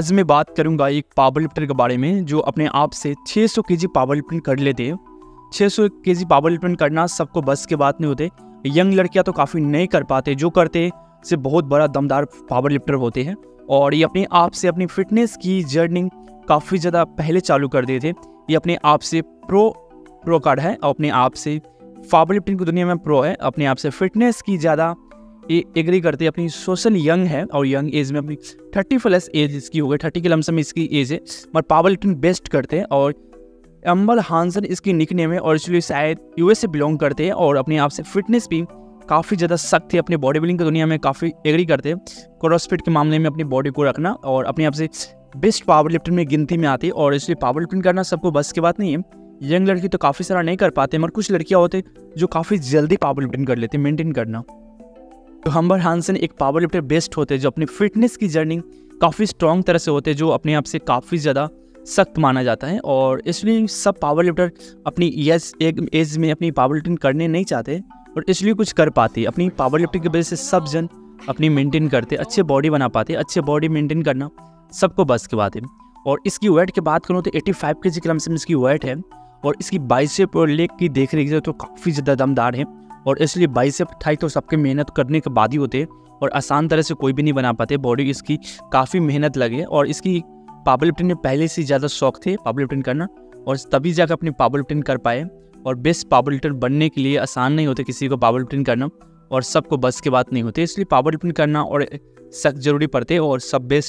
आज मैं बात करूँगा एक पावर लिफ्टर के बारे में, जो अपने आप से 600 केजी पावर लिफ्टिंग कर लेते हैं। 600 केजी पावर लिफ्टिंग करना सबको बस के बात नहीं होते। यंग लड़कियाँ तो काफ़ी नहीं कर पाते। जो करते से बहुत बड़ा दमदार पावर लिफ्टर होते हैं। और ये अपने आप से अपनी फिटनेस की जर्नी काफ़ी ज़्यादा पहले चालू कर दिए थे ये अपने आप से प्रो प्रो कार्ड है। और अपने आप से पावर लिफ्टिंग की दुनिया में प्रो है। अपने आप से फिटनेस की ज़्यादा ये एग्री करते हैं, अपनी सोशल यंग है और यंग एज में अपनी थर्टी प्लस एज इसकी हो गई थर्टी के लमसम इसकी एज है। मगर पावर लिफ्टिंग बेस्ट करते हैं और अम्बल हांसन इसकी निक नेम है और इसलिए शायद यूएस से बिलोंग करते हैं और अपने आप से फिटनेस भी काफ़ी ज़्यादा सख्त है, अपने बॉडी बिल्डिंग की दुनिया में काफ़ी एग्री करते हैं। क्रॉसफिट के मामले में अपनी बॉडी को रखना और अपने आप से बेस्ट पावर लिफ्टिंग में गिनती में आती है और इसलिए पावर लिफ्टिंग करना सबको बस की बात नहीं है। यंग लड़की तो काफ़ी सारा नहीं कर पाते, मगर कुछ लड़कियाँ होते जो काफ़ी जल्दी पावर लिफ्टिंग कर लेते मेंटेन करना। तो हम्बर हानसन एक पावर लिफ्टर बेस्ट होते हैं, जो अपनी फिटनेस की जर्नी काफ़ी स्ट्रॉन्ग तरह से होते हैं, जो अपने आप से काफ़ी ज़्यादा सख्त माना जाता है। और इसलिए सब पावर लिफ्टर अपनी एज एक एज में अपनी पावर लिफ्टिंग करने नहीं चाहते और इसलिए कुछ कर पाते। अपनी पावर लिफ्टिंग की वजह से सब जन अपनी मेंटेन करते, अच्छे बॉडी बना पाते, अच्छे बॉडी मेंटेन करना सबको बस की बात है। और इसकी वेट की बात करूँ तो 85 के जी से इसकी वेट है और इसकी बाइसेप और लेग की देख रेख तो काफ़ी ज़्यादा दमदार है। और इसलिए बाइसेप थाई तो सबके मेहनत करने के बाद ही होते और आसान तरह से कोई भी नहीं बना पाते। बॉडी इसकी काफ़ी मेहनत लगे और इसकी पावर लिफ्टिंग में पहले से ज़्यादा शौक थे पावर लिफ्टिंग करना और तभी जाकर अपनी पावर लिफ्टिंग कर पाए और बेस्ट पावर लिफ्टर बनने के लिए आसान नहीं होते किसी को पावर लिफ्टिंग करना और सबको बस के बात नहीं होती। इसलिए पावर लिफ्टिंग करना और सख्त ज़रूरी पड़ते और सब बेस्ट